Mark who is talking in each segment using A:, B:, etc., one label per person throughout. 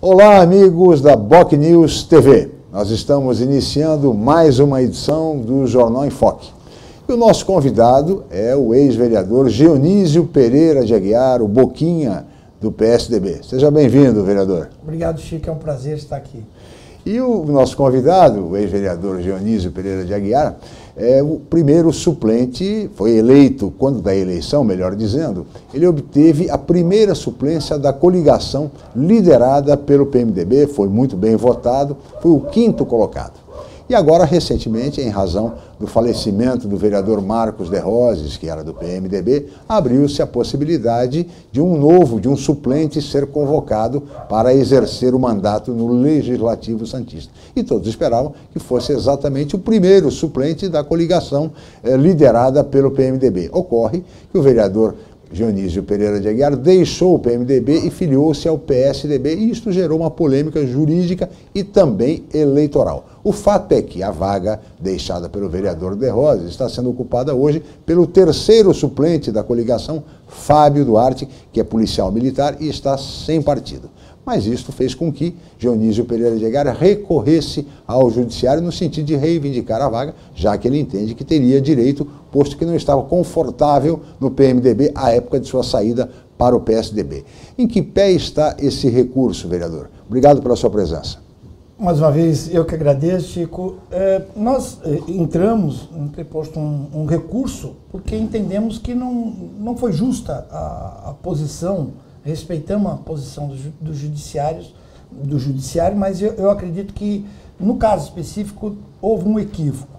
A: Olá, amigos da Boc News TV. Nós estamos iniciando mais uma edição do Jornal em Foque. E o nosso convidado é o ex-vereador Dionísio Pereira de Aguiar, o Boquinha do PSDB. Seja bem-vindo, vereador.
B: Obrigado, Chico. É um prazer estar aqui.
A: E o nosso convidado, o ex-vereador Dionísio Pereira de Aguiar, é o primeiro suplente, foi eleito, quando da eleição, melhor dizendo, ele obteve a primeira suplência da coligação liderada pelo PMDB, foi muito bem votado, foi o quinto colocado. E agora, recentemente, em razão do falecimento do vereador Marcos de Roses, que era do PMDB, abriu-se a possibilidade de um novo, de um suplente ser convocado para exercer o mandato no Legislativo Santista. E todos esperavam que fosse exatamente o primeiro suplente da coligação eh, liderada pelo PMDB. Ocorre que o vereador Dionísio Pereira de Aguiar deixou o PMDB e filiou-se ao PSDB, e isto gerou uma polêmica jurídica e também eleitoral. O fato é que a vaga deixada pelo vereador De Rosa está sendo ocupada hoje pelo terceiro suplente da coligação, Fábio Duarte, que é policial militar e está sem partido mas isto fez com que Dionísio Pereira de Aguiar recorresse ao judiciário no sentido de reivindicar a vaga, já que ele entende que teria direito, posto que não estava confortável no PMDB à época de sua saída para o PSDB. Em que pé está esse recurso, vereador? Obrigado pela sua presença.
B: Mais uma vez, eu que agradeço, Chico. É, nós é, entramos, posto um, um, recurso, porque entendemos que não, não foi justa a, a posição respeitamos a posição dos do judiciários, do judiciário, mas eu, eu, acredito que no caso específico houve um equívoco,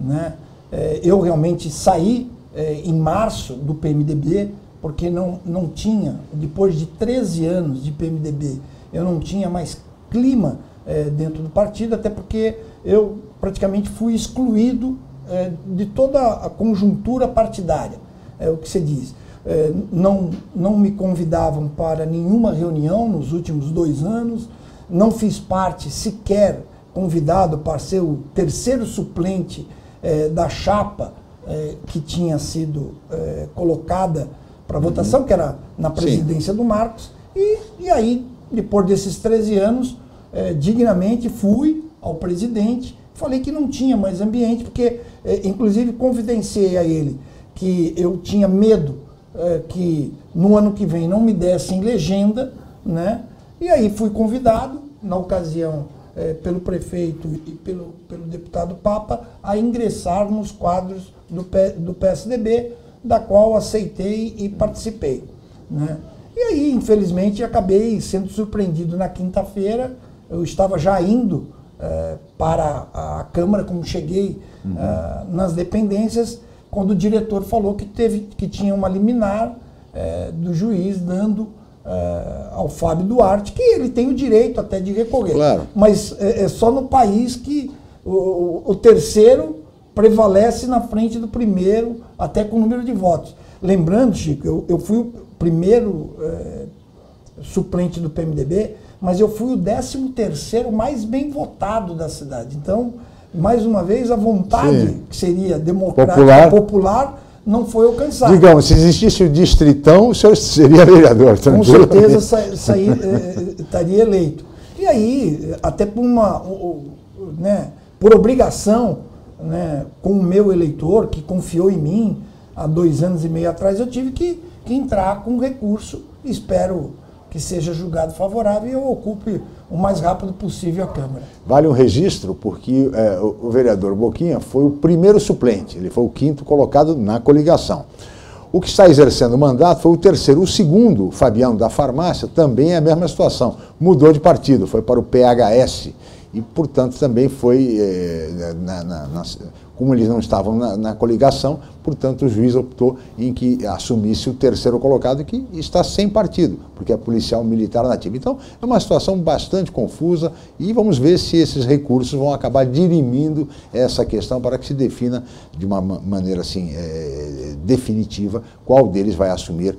B: né? É, eu realmente saí é, em março do PMDB porque não, não tinha, depois de 13 anos de PMDB, eu não tinha mais clima é, dentro do partido, até porque eu praticamente fui excluído de toda a conjuntura partidária, é o que se diz. É, não, não me convidavam para nenhuma reunião nos últimos dois anos, não fiz parte sequer convidado para ser o terceiro suplente é, da chapa é, que tinha sido é, colocada para uhum. votação, que era na presidência Sim. do Marcos. E, e aí, depois desses 13 anos, é, dignamente fui ao presidente, falei que não tinha mais ambiente, porque, inclusive, confidenciei a ele que eu tinha medo é, que no ano que vem não me dessem legenda, né? E aí fui convidado, na ocasião, é, pelo prefeito e pelo, pelo deputado Papa, a ingressar nos quadros do, P, do PSDB, da qual aceitei e participei. Né? E aí, infelizmente, acabei sendo surpreendido na quinta-feira. Eu estava já indo é, para a Câmara, como cheguei uhum. É, nas dependências, quando o diretor falou que, teve, que tinha uma liminar é, do juiz dando é, ao Fábio Duarte, que ele tem o direito até de recorrer.
A: Claro.
B: Mas é, é só no país que o, o, terceiro prevalece na frente do primeiro, até com o número de votos. Lembrando, Chico, eu, eu fui o primeiro é, suplente do PMDB, mas eu fui o décimo terceiro mais bem votado da cidade. Então, mais uma vez, a vontade Sim. que seria democrática, popular. popular, não foi alcançada.
A: Digamos, se existisse o distritão, o senhor seria vereador.
B: Com certeza sa, sair, eh, estaria eleito. E aí, até por uma, né, por obrigação, né, com o meu eleitor, que confiou em mim há dois anos e meio atrás, eu tive que, que entrar com recurso. Espero que seja julgado favorável e eu ocupe o mais rápido possível a Câmara.
A: Vale um registro, porque é, o, vereador Boquinha foi o primeiro suplente, ele foi o quinto colocado na coligação. O que está exercendo o mandato foi o terceiro. O segundo, Fabiano da Farmácia, também é a mesma situação. Mudou de partido, foi para o PHS e, portanto, também foi, é, na, na, na, como eles não estavam na, na, coligação, portanto, o juiz optou em que assumisse o terceiro colocado, que está sem partido, porque é policial militar nativo. Então, é uma situação bastante confusa e vamos ver se esses recursos vão acabar dirimindo essa questão para que se defina de uma maneira assim é, definitiva qual deles vai assumir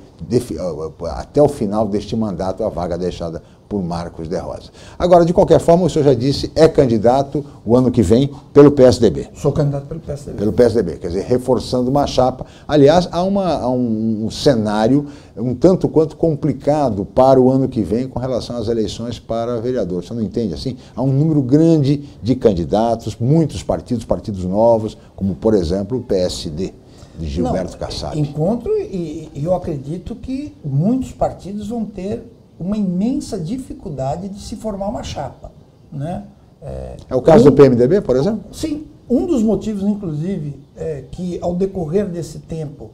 A: até o final deste mandato a vaga deixada por Marcos de Rosa. Agora, de qualquer forma, o senhor já disse, é candidato o ano que vem pelo PSDB.
B: Sou candidato pelo PSDB.
A: Pelo PSDB, quer dizer, reforçando uma chapa. Aliás, há, uma, há um, um, cenário um tanto quanto complicado para o ano que vem com relação às eleições para vereador. Você não entende assim? Há um número grande de candidatos, muitos partidos, partidos novos, como, por exemplo, o PSD de Gilberto não, Kassab.
B: Encontro e, e eu acredito que muitos partidos vão ter uma imensa dificuldade de se formar uma chapa. Né?
A: É, é o caso um, do PMDB, por exemplo?
B: Sim. Um dos motivos, inclusive, é que ao decorrer desse tempo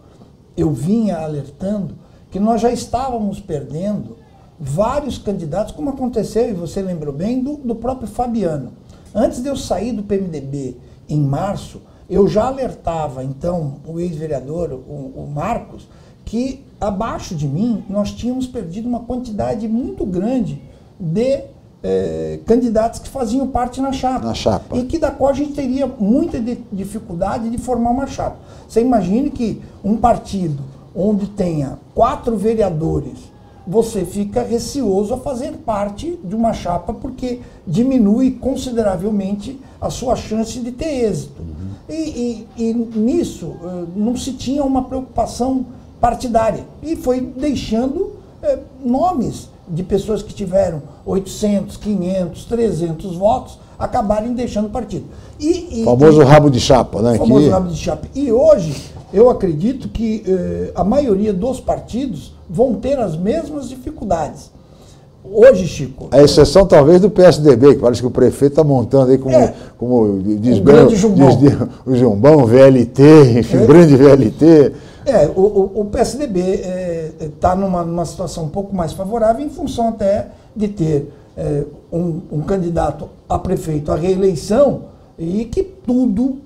B: eu vinha alertando que nós já estávamos perdendo vários candidatos, como aconteceu, e você lembrou bem, do, do próprio Fabiano. Antes de eu sair do PMDB em março, eu já alertava, então, o ex-vereador, o, o Marcos, que abaixo de mim nós tínhamos perdido uma quantidade muito grande de eh, candidatos que faziam parte na chapa.
A: Na chapa.
B: E que da qual a gente teria muita de, dificuldade de formar uma chapa. Você imagine que um partido onde tenha quatro vereadores, você fica receoso a fazer parte de uma chapa porque diminui consideravelmente a sua chance de ter êxito. Uhum. E, e, e nisso eh, não se tinha uma preocupação partidária. E foi deixando é, nomes de pessoas que tiveram 800, 500, 300 votos acabarem deixando o partido.
A: E, e famoso e, rabo de chapa, né?
B: Famoso que... rabo de chapa. E hoje eu acredito que eh, a maioria dos partidos vão ter as mesmas dificuldades. Hoje, Chico.
A: A exceção talvez do PSDB, que parece que o prefeito está montando aí como, é, como diz,
B: um grande Jumbão.
A: Diz, o Jumbão, VLT, enfim, é. grande VLT.
B: É, o, o PSDB está é, é tá numa, numa situação um pouco mais favorável em função até de ter é, um, um, candidato a prefeito à reeleição e que tudo,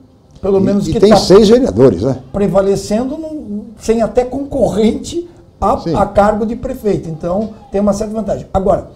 B: pelo menos
A: e,
B: que
A: tem tá seis vereadores, né?
B: Prevalecendo num, sem até concorrente a, a, cargo de prefeito. Então tem uma certa vantagem. Agora,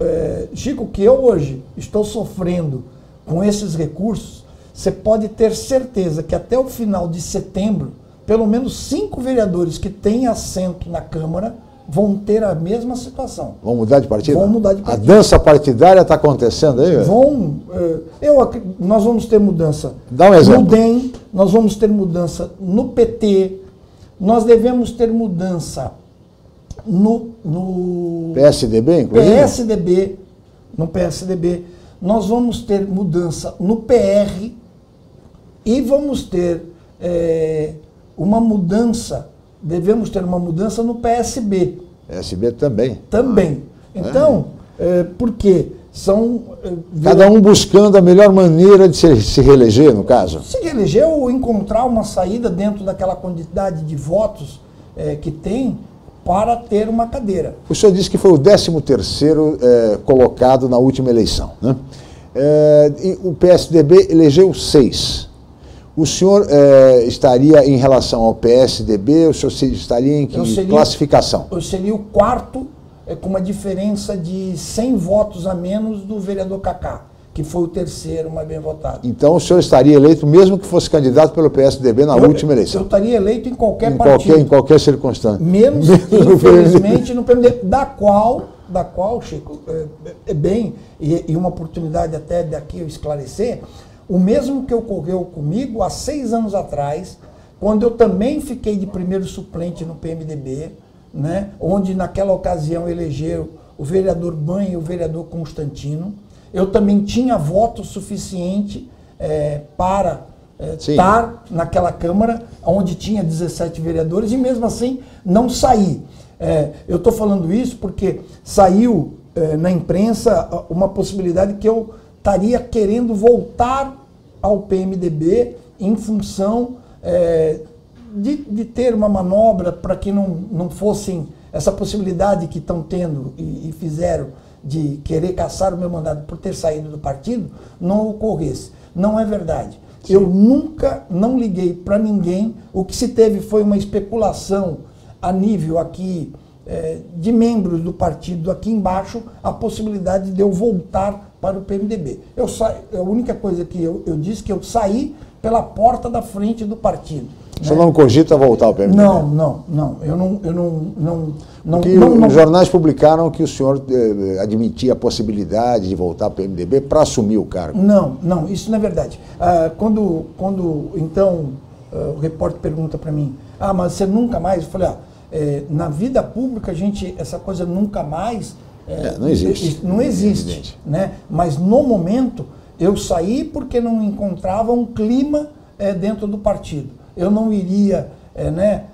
B: é, Chico, que eu hoje estou sofrendo com esses recursos, você pode ter certeza que até o final de setembro pelo menos cinco vereadores que têm assento na Câmara vão ter a mesma situação.
A: Vão mudar de partido?
B: Vão mudar de
A: partido. A dança partidária está acontecendo aí?
B: Vão. Eh, eu, nós vamos ter mudança
A: Dá um exemplo.
B: no DEM, nós vamos ter mudança no PT, nós devemos ter mudança no, no
A: PSDB, inclusive?
B: PSDB, no PSDB. Nós vamos ter mudança no PR e vamos ter é, uma mudança, devemos ter uma mudança no PSB.
A: PSB também.
B: Também. Então, é. É, porque são.
A: É, Cada um buscando a melhor maneira de se, se reeleger, no caso?
B: Se reeleger ou encontrar uma saída dentro daquela quantidade de votos é, que tem para ter uma cadeira.
A: O senhor disse que foi o 13 terceiro é, colocado na última eleição. Né? É, o PSDB elegeu seis. O senhor eh, estaria em relação ao PSDB, o senhor estaria em que seria, classificação?
B: Eu seria o quarto, é, com uma diferença de 100 votos a menos do vereador Cacá, que foi o terceiro mais bem votado.
A: Então o senhor estaria eleito, mesmo que fosse candidato pelo PSDB na eu, última eleição?
B: Eu estaria eleito em qualquer
A: em
B: partido.
A: Qualquer, em qualquer circunstância.
B: Menos, infelizmente, no PMDB, da qual, da qual, Chico, é, é bem, e, e uma oportunidade até daqui eu esclarecer, o mesmo que ocorreu comigo há seis anos atrás, quando eu também fiquei de primeiro suplente no PMDB, né, onde naquela ocasião elegeram o vereador Banha e o vereador Constantino. Eu também tinha voto suficiente é, para é, estar naquela Câmara, onde tinha 17 vereadores, e mesmo assim não saí. É, eu estou falando isso porque saiu na imprensa uma possibilidade que eu estaria querendo voltar ao PMDB em função é, de, de, ter uma manobra para que não, não fossem essa possibilidade que estão tendo e, e, fizeram de querer caçar o meu mandato por ter saído do partido, não ocorresse. Não é verdade. Sim. Eu nunca não liguei para ninguém. O que se teve foi uma especulação a nível aqui é, de membros do partido aqui embaixo a possibilidade de eu voltar para o PMDB. Eu sa... A única coisa que eu, eu disse que eu saí pela porta da frente do partido.
A: O senhor não cogita voltar ao PMDB?
B: Não, não, não. Eu não. Eu não, não, não,
A: Porque
B: não, não
A: os jornais publicaram que o senhor eh, admitia a possibilidade de voltar ao PMDB para assumir o cargo.
B: Não, não, isso não é verdade. Ah, quando, quando, então, ah, o repórter pergunta para mim, ah, mas você nunca mais? Eu falei, ah, eh, na vida pública, a gente, essa coisa nunca mais.
A: É, não existe.
B: Não
A: É
B: existe. né? Mas no momento, eu saí porque não encontrava um clima eh, dentro do partido. Eu não iria eh, né,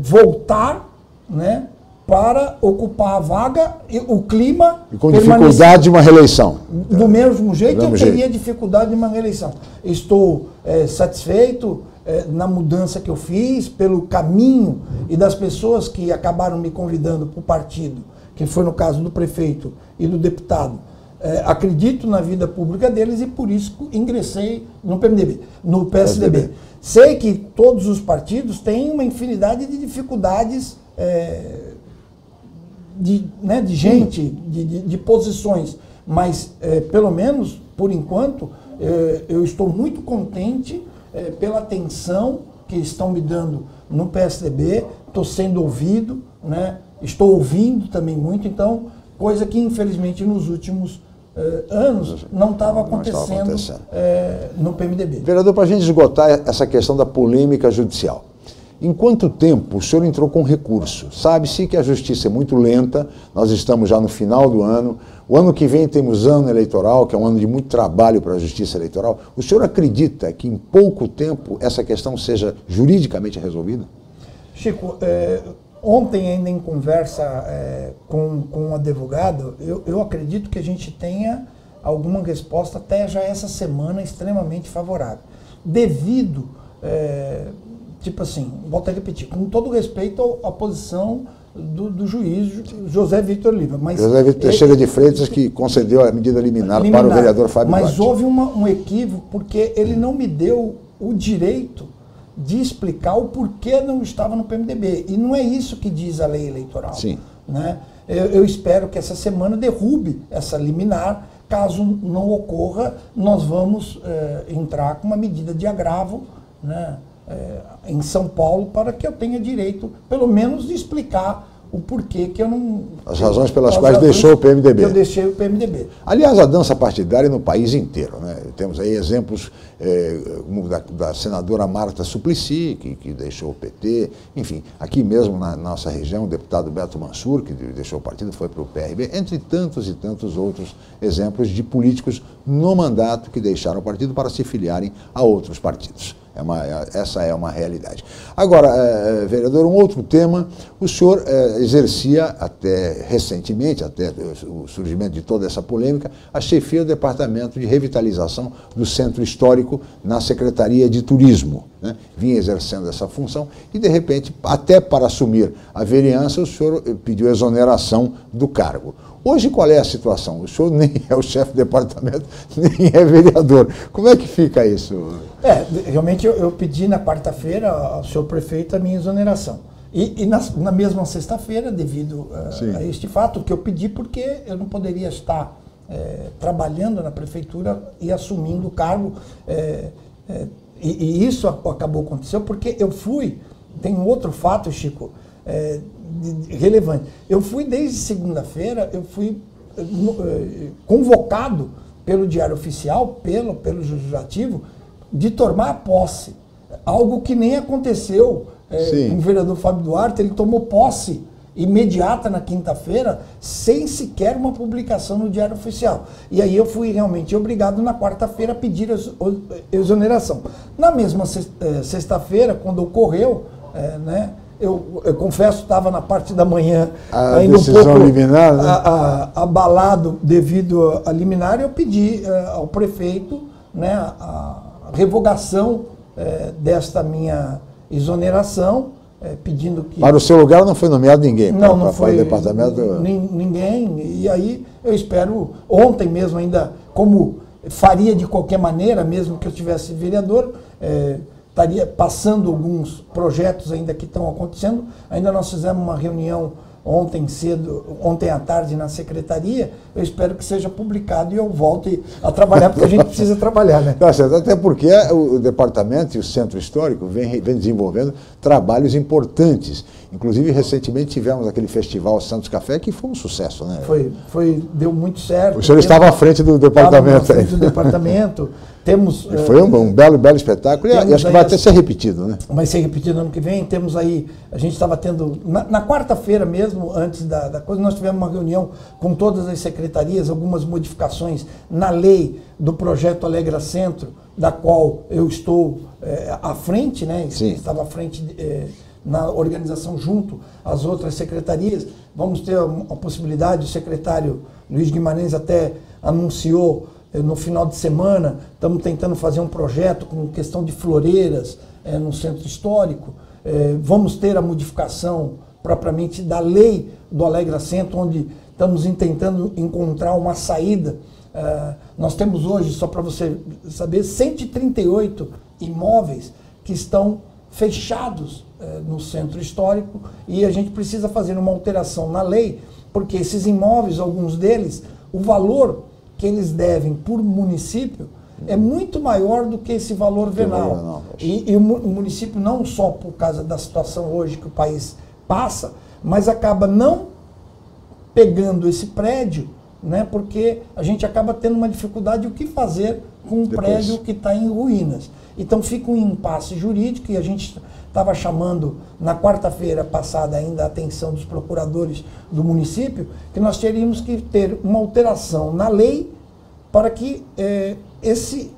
B: voltar né, para ocupar a vaga e o clima.
A: E com dificuldade de uma reeleição.
B: do mesmo jeito,
A: Do mesmo
B: eu teria
A: jeito.
B: dificuldade de uma reeleição. Estou eh, satisfeito eh, na mudança que eu fiz, pelo caminho e das pessoas que acabaram me convidando para o partido, que foi no caso do prefeito e do deputado. Eh, acredito na vida pública deles e por isso ingressei no PMDB, no PSDB.
A: PSDB.
B: Sei que todos os partidos têm uma infinidade de dificuldades eh, de, né, de gente, de, de, de posições, mas eh, pelo menos, por enquanto, eh, eu estou muito contente eh, pela atenção que estão me dando no PSDB, estou sendo ouvido, né, estou ouvindo também muito, então, coisa que infelizmente nos últimos eh, anos
A: não estava
B: acontecendo,
A: acontecendo.
B: eh, no PMDB.
A: Vereador, para a gente esgotar essa questão da polêmica judicial. Em quanto tempo o senhor entrou com recurso? Sabe-se que a justiça é muito lenta, nós estamos já no final do ano. O ano que vem temos ano eleitoral, que é um ano de muito trabalho para a justiça eleitoral. O senhor acredita que em pouco tempo essa questão seja juridicamente resolvida?
B: Chico, eh, ontem ainda em conversa eh, com, com um advogado, eu, eu acredito que a gente tenha alguma resposta até já essa semana extremamente favorável. Devido, eh, tipo assim, volto a repetir, com todo respeito à posição do, do juiz José Vitor Oliva. Mas
A: José Vitor Teixeira de Freitas, que concedeu a medida liminar, para o
B: liminar.
A: vereador Fábio
B: Mas
A: Duarte.
B: houve uma- um equívoco porque ele não me deu o direito de explicar o porquê não estava no PMDB. E não é isso que diz a lei eleitoral.
A: Sim.
B: Né? Eu, eu espero que essa semana derrube essa liminar. Caso não ocorra, nós vamos eh, entrar com uma medida de agravo né, eh, em São Paulo para que eu tenha direito, pelo menos, de explicar o porquê que eu não.
A: As razões pelas
B: as
A: quais deixou o PMDB.
B: Eu deixei o PMDB.
A: Aliás, a dança partidária no país inteiro. Né? Temos aí exemplos eh, como da, da senadora Marta Suplicy, que, que deixou o PT, enfim, aqui mesmo na nossa região, o deputado Beto Mansur, que de- deixou o partido, foi para o PRB, entre tantos e tantos outros exemplos de políticos no mandato que deixaram o partido para se filiarem a outros partidos. É uma- é- essa é uma realidade. Agora, eh, vereador, um outro tema, o senhor exercia até recentemente, até o surgimento de toda essa polêmica, a chefia do Departamento de Revitalização do Centro Histórico na Secretaria de Turismo. né? Vinha exercendo essa função e, de repente, até para assumir a vereança, o senhor eh, pediu exoneração do cargo. Hoje, qual é a situação? O senhor nem é o chefe do departamento, nem é vereador. Como é que fica isso?
B: É, de- realmente eu, eu pedi na quarta-feira ao senhor prefeito a minha exoneração. E, e na, na mesma sexta-feira, devido eh, a este fato, que eu pedi porque eu não poderia estar eh, trabalhando na prefeitura e assumindo o cargo. eh, eh, e, e isso acabou acontecendo porque eu fui. Tem um outro fato, Chico, de- relevante. Eu fui desde segunda-feira, eu fui no- eh, convocado pelo Diário Oficial, pelo, pelo Legislativo, de tomar posse. Algo que nem aconteceu com o vereador Fábio Duarte, ele tomou posse imediata na quinta-feira, sem sequer uma publicação no Diário Oficial. E aí eu fui realmente obrigado na quarta-feira a pedir exoneração. Na mesma eh, sexta-feira, quando ocorreu, eh, né, eu, eu confesso, estava na parte da manhã
A: A
B: ainda um pouco
A: liminar, né?
B: a- a- abalado devido à liminar, eu pedi eh, ao prefeito né, a, a revogação eh, desta minha exoneração, eh, pedindo que.
A: Para o seu lugar não foi nomeado ninguém para,
B: Não, não foi
A: para o departamento.
B: nin- ninguém. E aí eu espero, ontem mesmo ainda, como faria de qualquer maneira, mesmo que eu tivesse vereador, eh, estaria passando alguns projetos ainda que estão acontecendo. Ainda nós fizemos uma reunião ontem cedo, ontem à tarde na secretaria, eu espero que seja publicado e eu volte a trabalhar, porque a gente precisa trabalhar, né?
A: Tá certo, até porque o departamento e o centro histórico vem, vem desenvolvendo trabalhos importantes. Inclusive, recentemente tivemos aquele festival Santos Café, que foi um sucesso, né?
B: Foi, foi deu muito certo.
A: O senhor estava à frente do departamento.
B: Estava à frente do departamento. Temos,
A: foi um, um, belo, belo espetáculo e acho que vai até ser repetido, né?
B: Vai ser repetido no ano que vem. Temos aí, a gente estava tendo, na, na quarta-feira mesmo, antes da, da, coisa, nós tivemos uma reunião com todas as secretarias, algumas modificações na lei do projeto Alegra Centro, da qual eu estou é, à frente, né?
A: Sim.
B: Estava à frente é, na organização junto às outras secretarias. Vamos ter a, possibilidade, o secretário Luiz Guimarães até anunciou eh, no final de semana, estamos tentando fazer um projeto com questão de floreiras é, no centro histórico. É, vamos ter a modificação propriamente da lei do Alegra Centro, onde estamos tentando encontrar uma saída. É, nós temos hoje, só para você saber, 138 imóveis que estão fechados no centro histórico e a gente precisa fazer uma alteração na lei, porque esses imóveis, alguns deles, o valor que eles devem por município é muito maior do que esse valor venal. E, e, o município, não só por causa da situação hoje que o país passa, mas acaba não pegando esse prédio, né, porque a gente acaba tendo uma dificuldade o que fazer com um Depois. prédio que está em ruínas. Então fica um impasse jurídico e a gente estava chamando na quarta-feira passada ainda a atenção dos procuradores do município, que nós teríamos que ter uma alteração na lei para que eh, esse,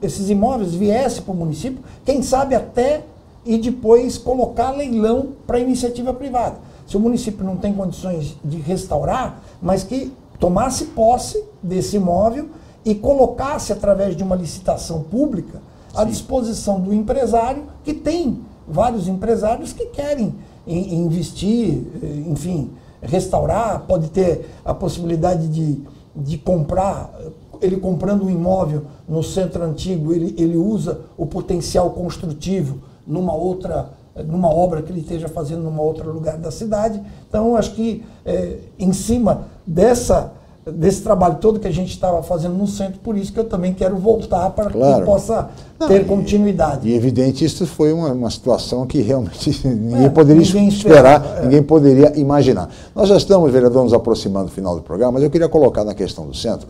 B: esses imóveis viessem para o município, quem sabe até e depois colocar leilão para iniciativa privada. Se o município não tem condições de restaurar, mas que tomasse posse desse imóvel e colocasse através de uma licitação pública à disposição do empresário que tem vários empresários que querem investir, eh, enfim, restaurar, pode ter a possibilidade de, de comprar, ele comprando um imóvel no centro antigo, ele, ele usa o potencial construtivo numa outra numa obra que ele esteja fazendo num outro lugar da cidade. Então, acho que é, em cima dessa desse trabalho todo que a gente estava fazendo no centro, por isso que eu também quero voltar para claro. que possa Não, ter continuidade.
A: E, e evidente, isso foi uma, uma situação que realmente ninguém é, poderia ninguém esperar, esperava, é. ninguém poderia imaginar. Nós já estamos, vereador, nos aproximando do final do programa, mas eu queria colocar na questão do centro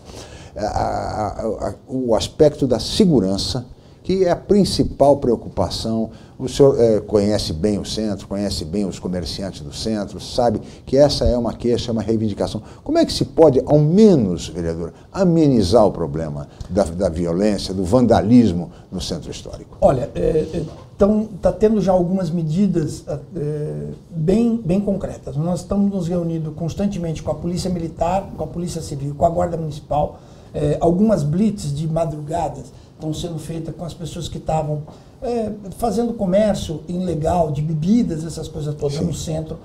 A: a, a, o aspecto da segurança, que é a principal preocupação o senhor é, conhece bem o centro, conhece bem os comerciantes do centro, sabe que essa é uma queixa, é uma reivindicação. Como é que se pode, ao menos, vereador, amenizar o problema da, da violência, do vandalismo no centro histórico?
B: Olha, é, então está tendo já algumas medidas é, bem, bem concretas. Nós estamos nos reunindo constantemente com a Polícia Militar, com a Polícia Civil, com a Guarda Municipal. É, algumas blitz de madrugadas estão sendo feitas com as pessoas que estavam é, fazendo comércio ilegal de bebidas, essas coisas todas Sim. no centro.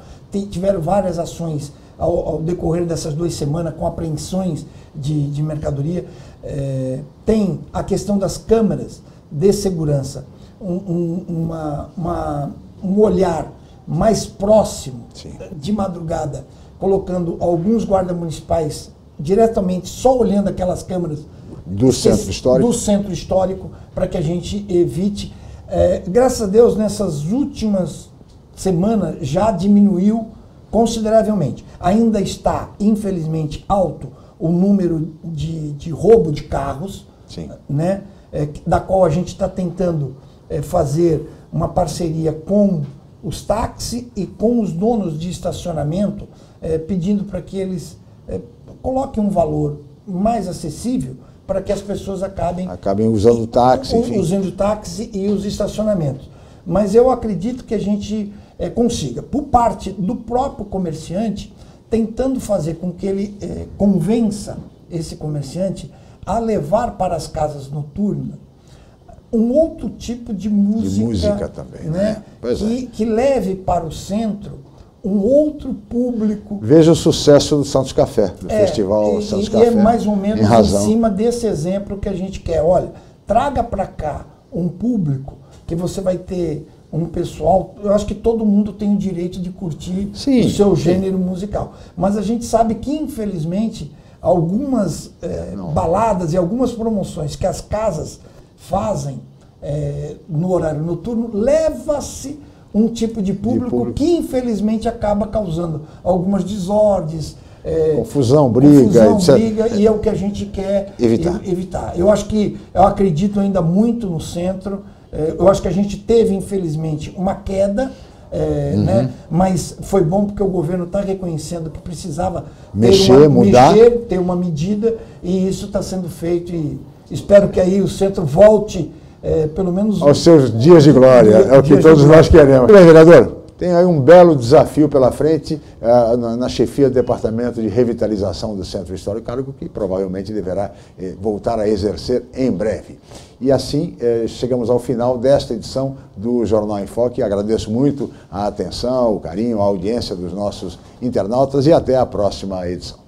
B: tiveram várias ações ao, ao, decorrer dessas duas semanas com apreensões de, de mercadoria. É, tem a questão das câmeras de segurança, um, um, uma, uma, um olhar mais próximo Sim. de madrugada, colocando alguns guardas municipais diretamente só olhando aquelas câmeras
A: do centro histórico,
B: do centro histórico para que a gente evite é, graças a Deus, nessas últimas semanas já diminuiu consideravelmente. Ainda está, infelizmente, alto o número de, de roubo de carros,
A: Sim.
B: né? É, da qual a gente está tentando é, fazer uma parceria com os táxis e com os donos de estacionamento, é, pedindo para que eles coloquem um valor mais acessível para que as pessoas acabem,
A: acabem usando o táxi, enfim.
B: usando o táxi e os estacionamentos. Mas eu acredito que a gente é, consiga, por parte do próprio comerciante, tentando fazer com que ele é, convença esse comerciante a levar para as casas noturnas um outro tipo de música,
A: de música também,
B: né? né? que, é. que leve para o centro um outro público.
A: Veja o sucesso do Santos Café, do é, Festival e, Santos
B: e
A: Café.
B: E é mais ou menos em, em cima desse exemplo que a gente quer. Olha, traga para cá um público que você vai ter um pessoal. Eu acho que todo mundo tem o direito de curtir
A: Sim,
B: o seu
A: sim.
B: gênero musical. Mas a gente sabe que, infelizmente, algumas eh, baladas e algumas promoções que as casas fazem eh, no horário noturno, leva-se um tipo de público,
A: público.
B: que, infelizmente, acaba causando algumas desordens. eh,
A: Confusão, briga,
B: confusão, briga, e é o que a gente quer
A: Evitar.
B: evitar. Eu acho que, eu acredito ainda muito no centro. Eh, Eu acho que a gente teve, infelizmente, uma queda, eh,
A: Uhum.
B: né? mas foi bom porque o governo está reconhecendo que precisava ter
A: Mexer,
B: uma,
A: mudar.
B: mexer, ter uma medida, e isso está sendo feito. E espero que aí o centro volte, eh, pelo menos.
A: Aos seus dias de glória, é o que todos nós queremos. Bem, vereador, tem aí um belo desafio pela frente ah, na, na chefia do Departamento de Revitalização do Centro Histórico, cargo que provavelmente deverá eh, voltar a exercer em breve. E assim eh, chegamos ao final desta edição do Jornal em Foque. Agradeço muito a atenção, o carinho, a audiência dos nossos internautas e até a próxima edição.